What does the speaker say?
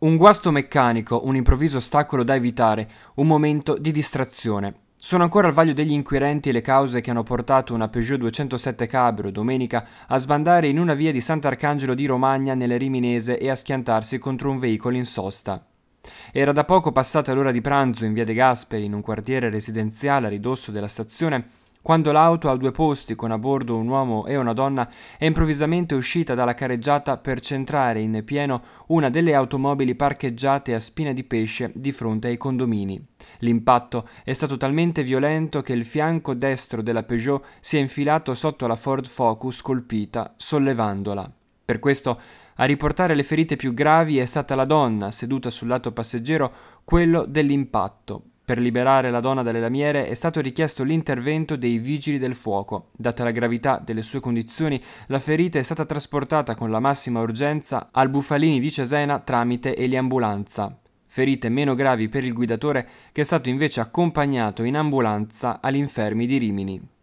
Un guasto meccanico, un improvviso ostacolo da evitare, un momento di distrazione. Sono ancora al vaglio degli inquirenti le cause che hanno portato una Peugeot 207 Cabrio domenica a sbandare in una via di Sant'Arcangelo di Romagna nelle Riminese e a schiantarsi contro un veicolo in sosta. Era da poco passata l'ora di pranzo in via De Gasperi, in un quartiere residenziale a ridosso della stazione, quando l'auto a due posti con a bordo un uomo e una donna è improvvisamente uscita dalla careggiata per centrare in pieno una delle automobili parcheggiate a spina di pesce di fronte ai condomini. L'impatto è stato talmente violento che il fianco destro della Peugeot si è infilato sotto la Ford Focus colpita, sollevandola. Per questo a riportare le ferite più gravi è stata la donna seduta sul lato passeggero, quello dell'impatto. Per liberare la donna dalle lamiere è stato richiesto l'intervento dei vigili del fuoco. Data la gravità delle sue condizioni, la ferita è stata trasportata con la massima urgenza al Bufalini di Cesena tramite eliambulanza. Ferite meno gravi per il guidatore che è stato invece accompagnato in ambulanza agli infermi di Rimini.